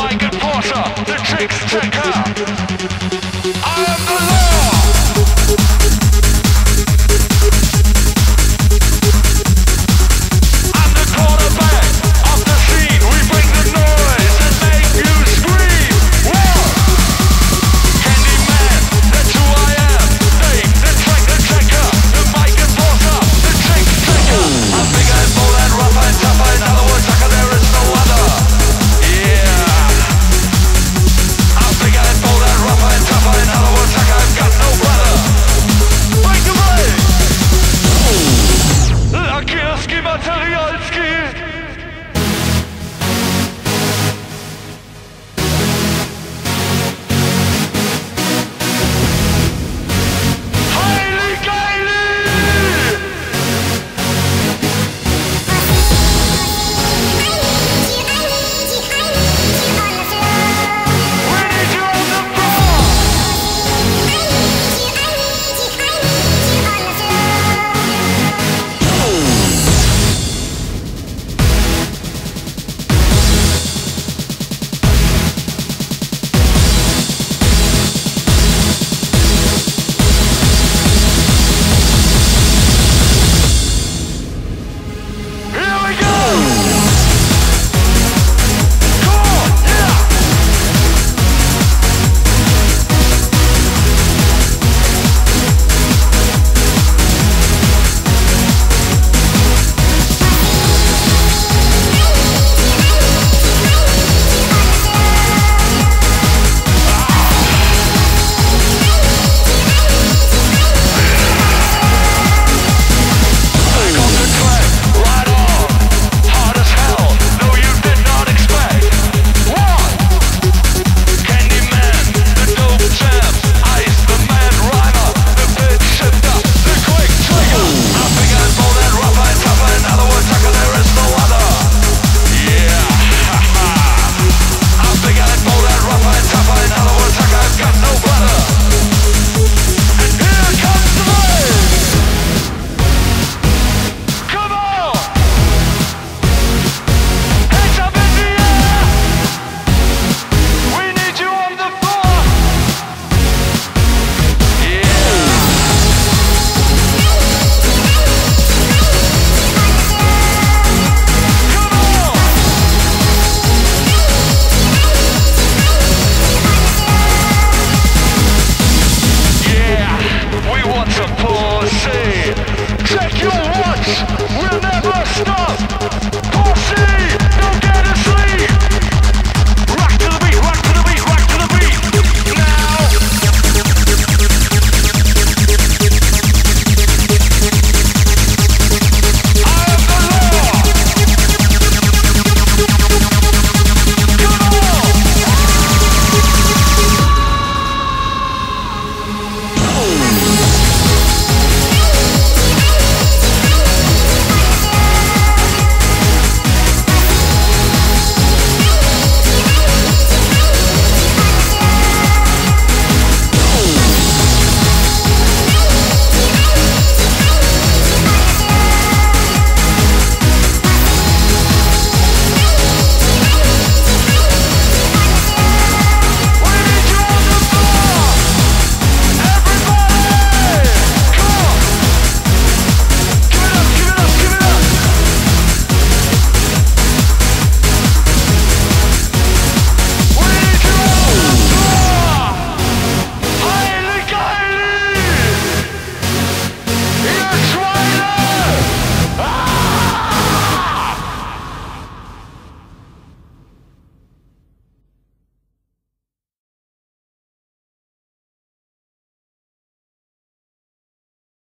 by Gaporta. The tricks